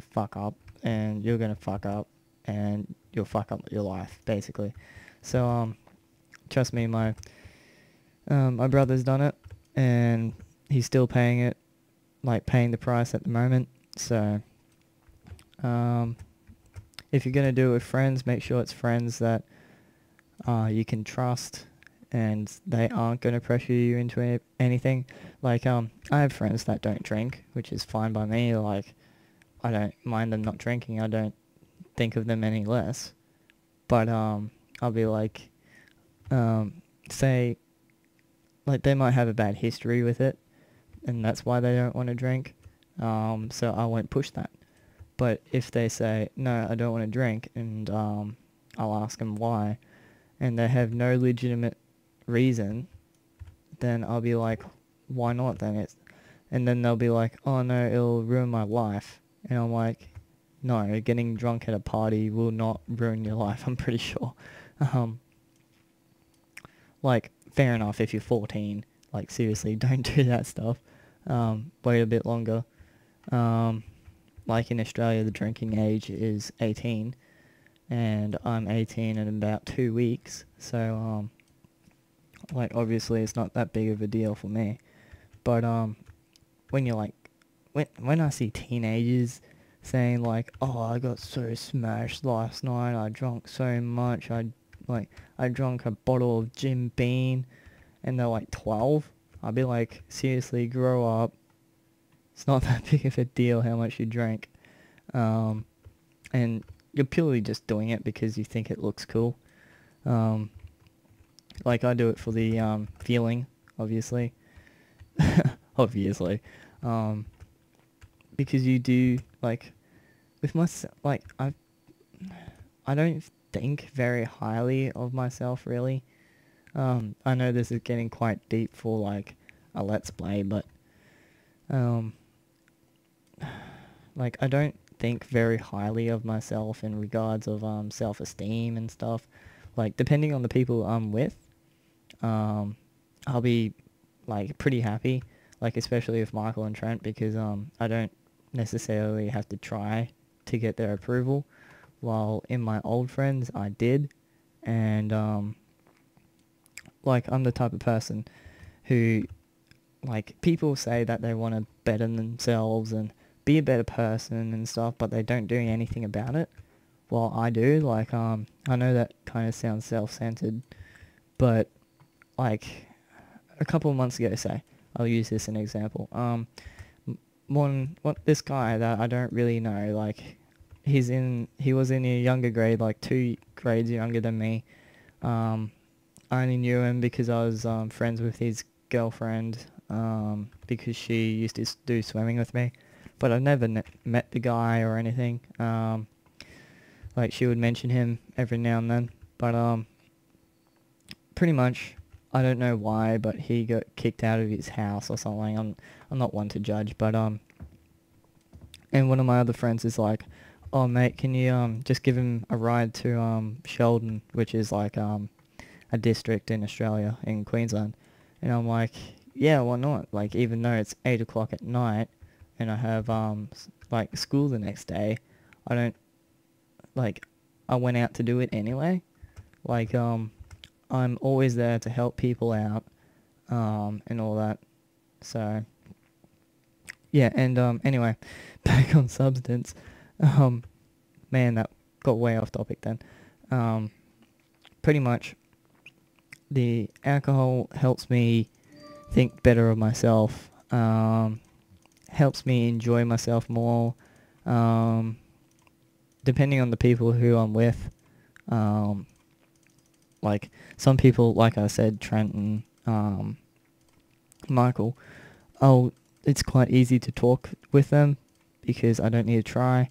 fuck up and you're gonna fuck up and you'll fuck up your life basically. So um, trust me, my um, my brother's done it and he's still paying it, like paying the price at the moment. So um, if you're gonna do it with friends, make sure it's friends that uh, you can trust and they aren't going to pressure you into anything. Like, um, I have friends that don't drink, which is fine by me. Like, I don't mind them not drinking. I don't think of them any less. But, um, I'll be like, um, say, like they might have a bad history with it, and that's why they don't want to drink. Um, so I won't push that. But if they say, no, I don't want to drink, and, um, I'll ask them why, and they have no legitimate reason, then I'll be like, why not then? It's, and then they'll be like, oh no, it'll ruin my life. And I'm like, no, getting drunk at a party will not ruin your life, I'm pretty sure. Um, like, fair enough if you're 14. Like, seriously, don't do that stuff. Um, wait a bit longer. Um, like in Australia, the drinking age is 18, and I'm 18 in about two weeks. So, um, like, obviously, it's not that big of a deal for me. But um, when you're like, when when I see teenagers saying like, "Oh, I got so smashed last night. I drank so much. I like I drank a bottle of Jim Beam," and they're like 12. I'd be like, seriously, grow up. It's not that big of a deal how much you drank, um, and you're purely just doing it because you think it looks cool. Um, like I do it for the um, feeling, obviously. obviously, um, because you do like with my like I I don't think very highly of myself really. Um, I know this is getting quite deep for like a let's play, but um, like I don't think very highly of myself in regards of um self-esteem and stuff. Like depending on the people I'm with, um, I'll be like pretty happy. Like especially with Michael and Trent because um I don't necessarily have to try to get their approval. While in my old friends I did, and um like I'm the type of person who like people say that they want to better themselves and be a better person and stuff, but they don't do anything about it. While I do. Like, um, I know that kind of sounds self-centered, but like a couple of months ago, say, I'll use this as an example. Um, one, what this guy that I don't really know, like, he's in, he was in a younger grade, like two grades younger than me. Um, I only knew him because I was um, friends with his girlfriend um, because she used to do swimming with me. But I never ne- met the guy or anything. Um, like she would mention him every now and then. But um, pretty much, I don't know why, but he got kicked out of his house or something. I'm I'm not one to judge, but um, and one of my other friends is like, "Oh mate, can you um just give him a ride to um Sheldon, which is like um a district in Australia in Queensland?" And I'm like, "Yeah, why not? Like even though it's eight o'clock at night, and I have um like school the next day, I don't like I went out to do it anyway. Like um I'm always there to help people out um and all that. So yeah, and um anyway, back on substance. Um man that got way off topic then. Um pretty much the alcohol helps me think better of myself. Um helps me enjoy myself more. Um, depending on the people who I'm with, um, like some people, like I said, Trent and um, Michael, oh, it's quite easy to talk with them because I don't need to try.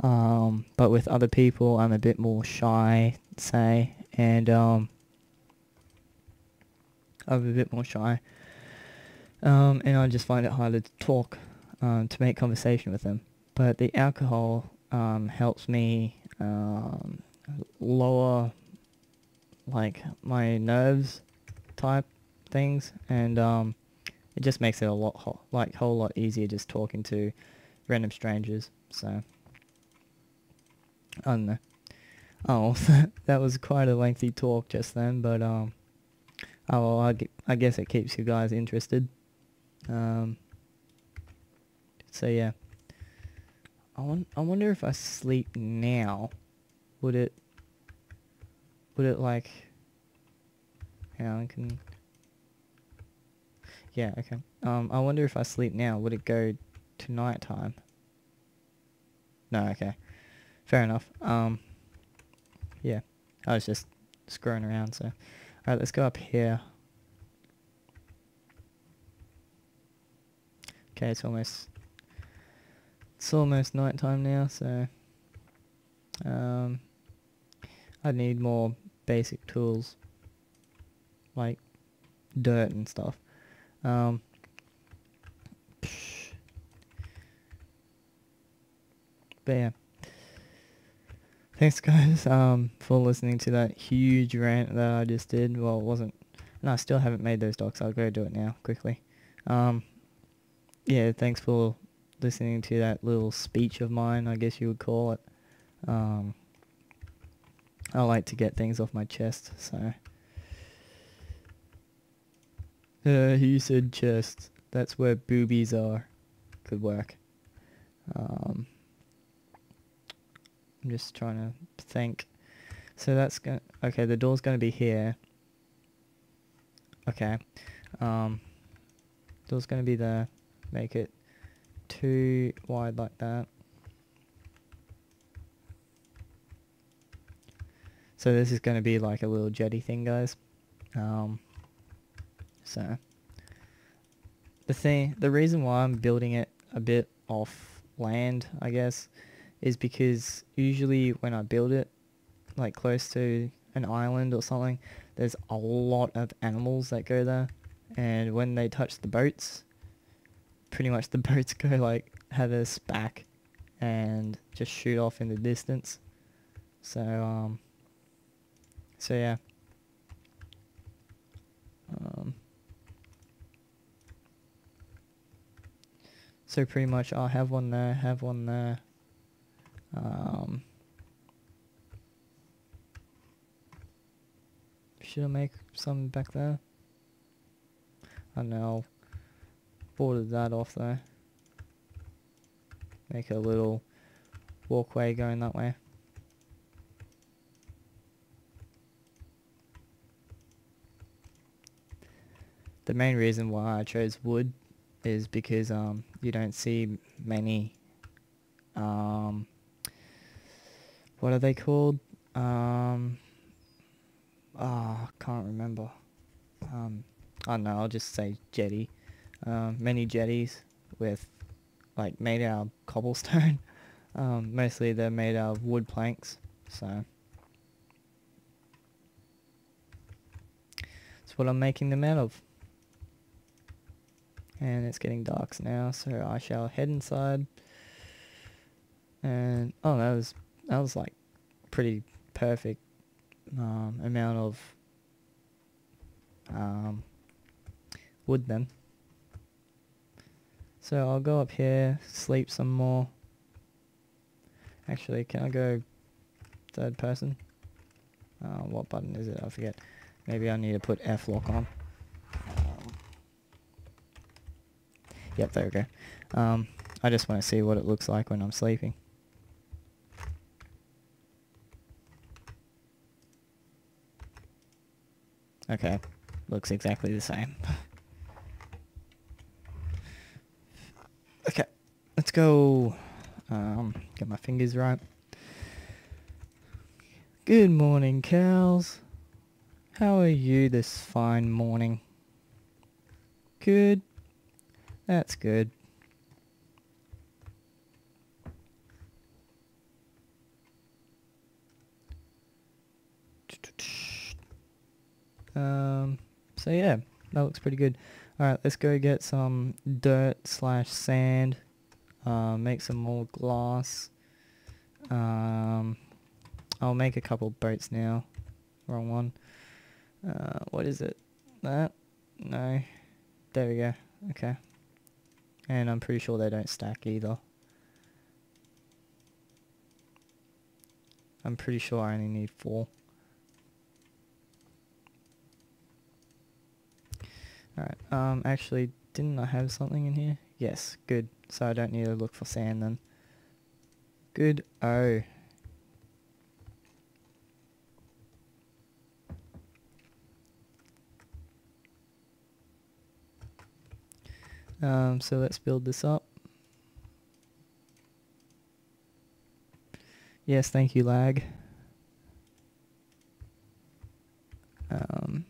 Um, but with other people, I'm a bit more shy, say, and um, I'm a bit more shy. Um, and I just find it harder to talk, um, to make conversation with them. But the alcohol um, helps me um, lower, like my nerves, type things, and um, it just makes it a lot ho- like whole lot easier just talking to random strangers. So I don't know. Oh, that was quite a lengthy talk just then, but um, oh, well, I, I guess it keeps you guys interested. Um, so yeah, I won- I wonder if I sleep now, would it, would it like, yeah, I can, yeah, okay. Um, I wonder if I sleep now, would it go to night time? No, okay. Fair enough. Um, yeah, I was just screwing around, so. Alright, let's go up here. Okay, it's almost, it's almost night time now, so. Um, I need more basic tools. Like, dirt and stuff. Um, but yeah. Thanks guys um, for listening to that huge rant that I just did. Well, it wasn't... No, I still haven't made those docks. I'll go do it now, quickly. Um, yeah, thanks for listening to that little speech of mine, I guess you would call it. Um, I like to get things off my chest, so... Uh, he said chest. That's where boobies are. Could work. Um, I'm just trying to think. So that's going to... Okay, the door's going to be here. Okay. Um, door's going to be there. Make it too wide like that. So this is going to be like a little jetty thing, guys. Um, so the thing, the reason why I'm building it a bit off land, I guess, is because usually when I build it, like close to an island or something, there's a lot of animals that go there, and when they touch the boats, pretty much the boats go like have a spack and just shoot off in the distance. So um, so yeah. Um, so pretty much I'll have one there, have one there. Um, should I make some back there? I know, border that off there. Make a little walkway going that way. The main reason why I chose wood is because um, you don't see many um, what are they called? Um, ah, can't remember. Um, I don't know. I'll just say jetty. Um, many jetties with like made out of cobblestone. um, mostly they're made out of wood planks. So that's what I'm making them out of. And it's getting dark now, so I shall head inside. And oh, that was that was like pretty perfect um, amount of um, wood then. So I'll go up here, sleep some more. Actually, can I go third person? Uh, what button is it? I forget. Maybe I need to put F lock on. Yep, there we go. Um, I just want to see what it looks like when I'm sleeping. Okay, looks exactly the same. okay, let's go. Um, get my fingers right. Good morning, cows. How are you this fine morning? Good. That's good. Um, so yeah, that looks pretty good. Alright, let's go get some dirt slash sand. Uh, make some more glass. Um, I'll make a couple boats now. Wrong one. Uh, what is it? That? No. There we go. Okay. And I'm pretty sure they don't stack either. I'm pretty sure I only need four. Alright, um, actually, didn't I have something in here? Yes, good. So I don't need to look for sand then. Good. Oh. Um, so let's build this up. Yes, thank you, lag. Um,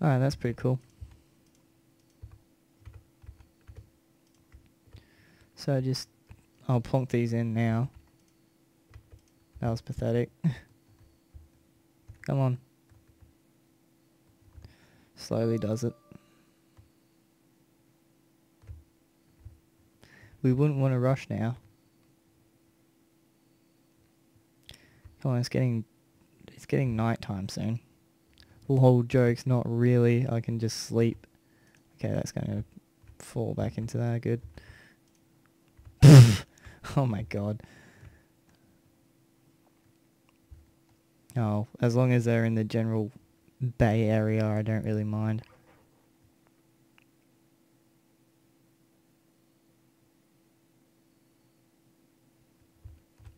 Alright, that's pretty cool. So I just, I'll plonk these in now. That was pathetic. Come on. Slowly does it. We wouldn't want to rush now. Come on, it's getting, it's getting nighttime soon. Whole jokes, not really. I can just sleep. Okay, that's going to fall back into that. Good. oh my god. Oh, as long as they're in the general bay area, I don't really mind.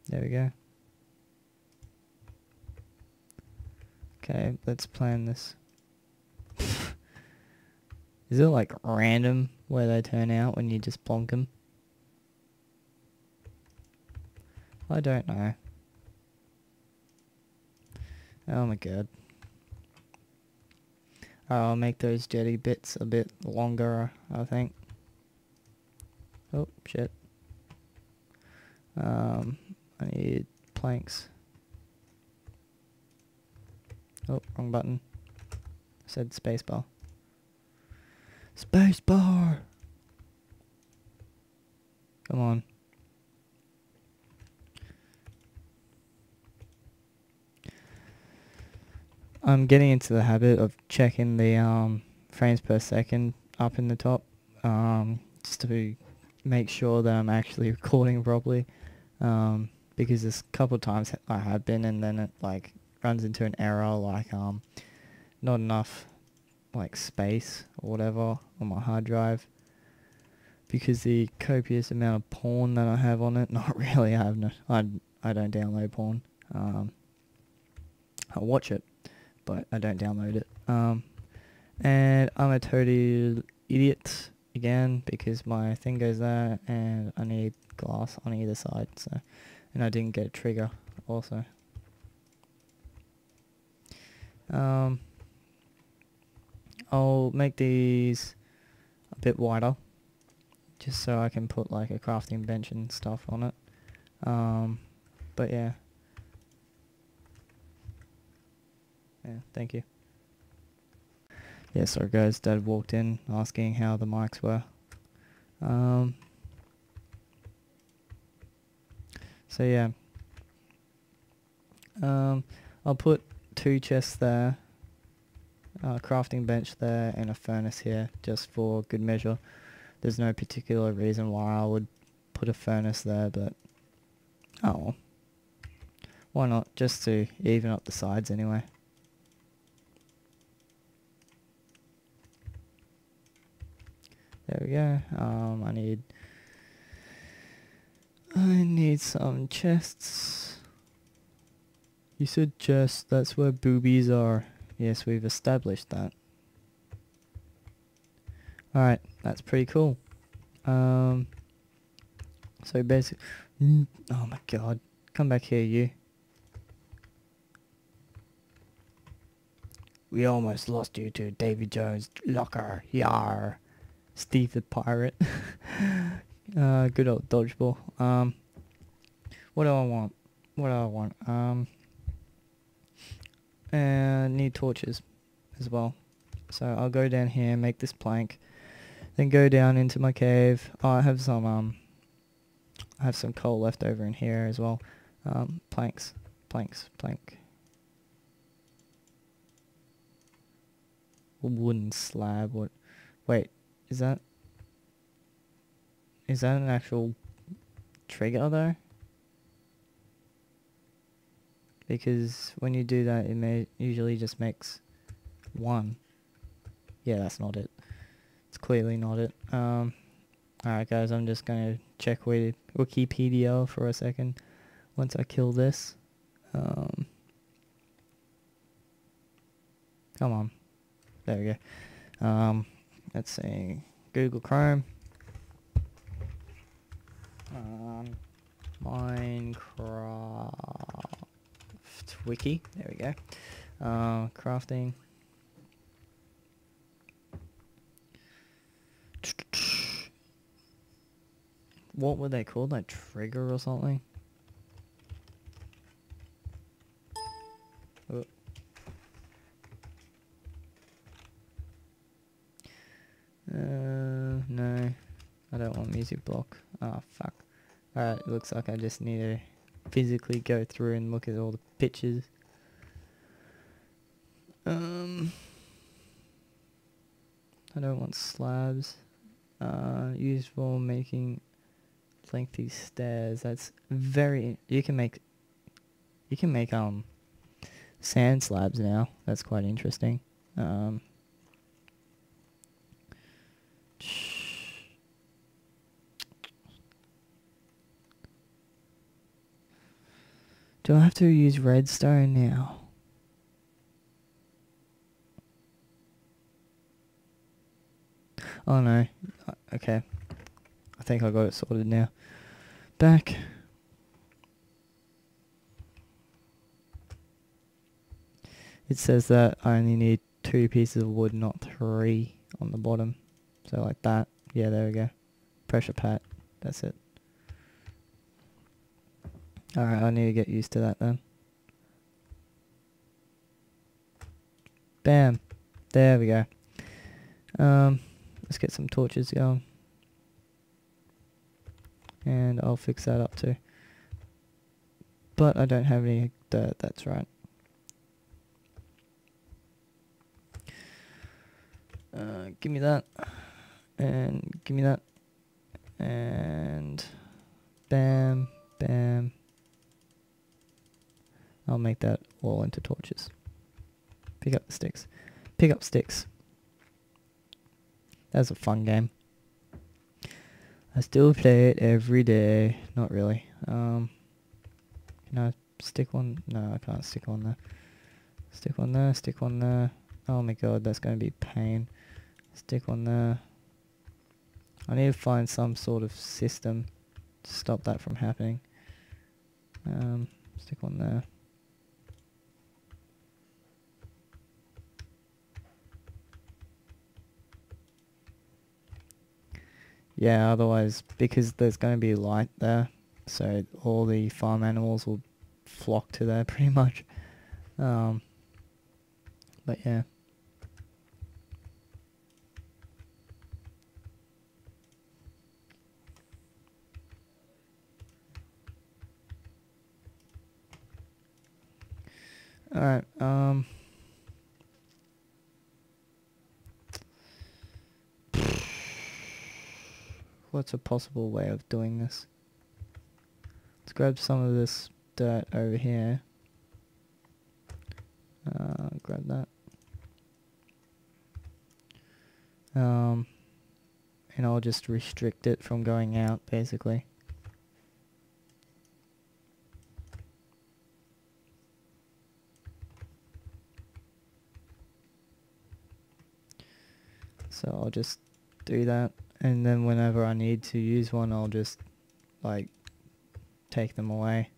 There we go. Okay, let's plan this. Is it like random where they turn out when you just plonk them? I don't know. Oh my god. I'll make those jetty bits a bit longer, I think. Oh, shit. Um, I need planks. Oh, wrong button. I said spacebar. Spacebar! Come on. I'm getting into the habit of checking the um, frames per second up in the top um, just to make sure that I'm actually recording properly um, because there's a couple of times I have been and then it like runs into an error like um not enough like space or whatever on my hard drive because the copious amount of porn that I have on it not really I have no I, I don't download porn um, I watch it but I don't download it um, and I'm a total idiot again because my thing goes there and I need glass on either side so and I didn't get a trigger also um, I'll make these a bit wider just so I can put like a crafting bench and stuff on it. Um, but yeah. Yeah, thank you. Yeah, sorry guys, dad walked in asking how the mics were. Um, so yeah. Um, I'll put two chests there, a crafting bench there, and a furnace here, just for good measure. There's no particular reason why I would put a furnace there, but oh Why not? Just to even up the sides anyway. There we go. Um, I need I need some chests. You said chest, that's where boobies are. Yes, we've established that. Alright, that's pretty cool. Um, so basically, mm, oh my god, come back here you. We almost lost you to Davy Jones' locker, yar. Steve the pirate. uh, good old dodgeball. Um, what do I want? What do I want? Um, and need torches as well. So I'll go down here, make this plank, then go down into my cave. Oh, I have some um, I have some coal left over in here as well. Um, planks, planks, plank. Wooden slab. What? Wait, is that? Is that an actual trigger though? Because when you do that, it may usually just makes one. Yeah, that's not it. It's clearly not it. Um, Alright guys, I'm just gonna check with Wikipedia for a second once I kill this. Um, come on. There we go. Um, let's see. Google Chrome. Um, Minecraft wiki. There we go. Uh, crafting. What were they called? Like trigger or something? I don't want music block. Oh, fuck. Alright, looks like I just need to physically go through and look at all the pictures. Um, I don't want slabs. Uh, used for making lengthy stairs. That's very. You can make. You can make um. Sand slabs now. That's quite interesting. Um. Do I have to use redstone now? Oh no. Uh, okay. I think I got it sorted now. Back. It says that I only need two pieces of wood, not three on the bottom. So like that. Yeah, there we go. Pressure pat. That's it. Alright, I need to get used to that then. Bam. There we go. Um, let's get some torches going. And I'll fix that up too. But I don't have any dirt, that's right. Uh, give me that. And give me that. And bam, bam, I'll make that all into torches. Pick up the sticks. Pick up sticks. That's a fun game. I still play it every day. Not really. Um, can I stick one? No, I can't stick one there. Stick one there, stick one there. Oh my god, that's going to be pain. Stick one there. I need to find some sort of system to stop that from happening. Um, stick one there. Yeah, otherwise, because there's going to be light there, so all the farm animals will flock to there pretty much. Um, but yeah. Alright, um... what's a possible way of doing this? Let's grab some of this dirt over here. Uh, grab that. Um, and I'll just restrict it from going out, basically. So I'll just do that and then whenever I need to use one I'll just like take them away.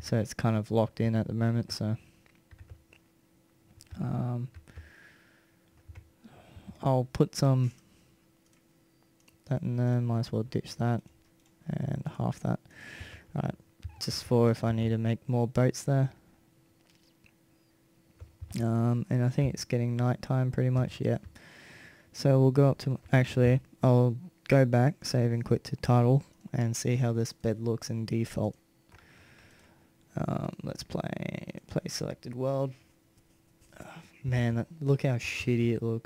So it's kind of locked in at the moment so um, I'll put some that in there might as well ditch that and half that. Right just for if I need to make more boats there. Um, and I think it's getting night time pretty much yeah so we'll go up to, actually, I'll go back, save and quit to title, and see how this bed looks in default. Um, let's play play selected world. Uh, man, look how shitty it looks.